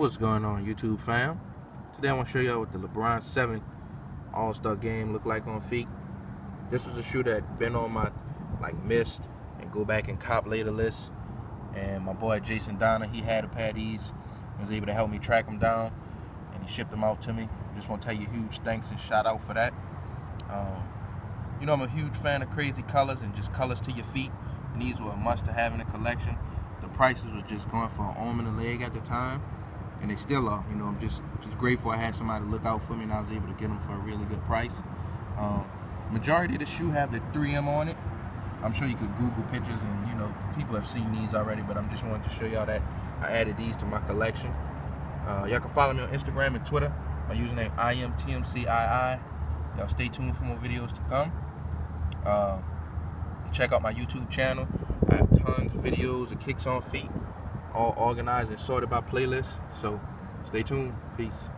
What's going on YouTube fam? Today I want to show y'all what the LeBron 7 All-Star game looked like on feet. This was a shoe that been on my like missed and go back and cop later list. And my boy Jason Donner, he had a pair of these. He was able to help me track them down and he shipped them out to me. Just want to tell you huge thanks and shout out for that. Um, you know I'm a huge fan of crazy colors and just colors to your feet. And these were a must to have in the collection. The prices were just going for an arm and a leg at the time and they still are. You know, I'm just just grateful I had somebody look out for me, and I was able to get them for a really good price. Um, majority of the shoe have the 3M on it. I'm sure you could Google pictures, and you know, people have seen these already. But I'm just wanted to show y'all that I added these to my collection. Uh, y'all can follow me on Instagram and Twitter. My username I am TMCII. Y'all stay tuned for more videos to come. Uh, check out my YouTube channel. I have tons of videos of kicks on feet all organized and sorted by playlist. So stay tuned. Peace.